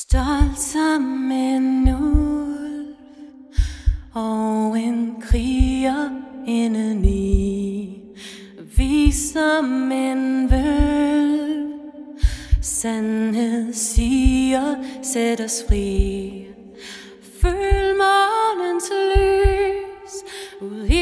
Stolt som en ulv og en kriger indeni Vi som en vølv Sandhed siger, sæt os fri. Føl morgens lys. Ud i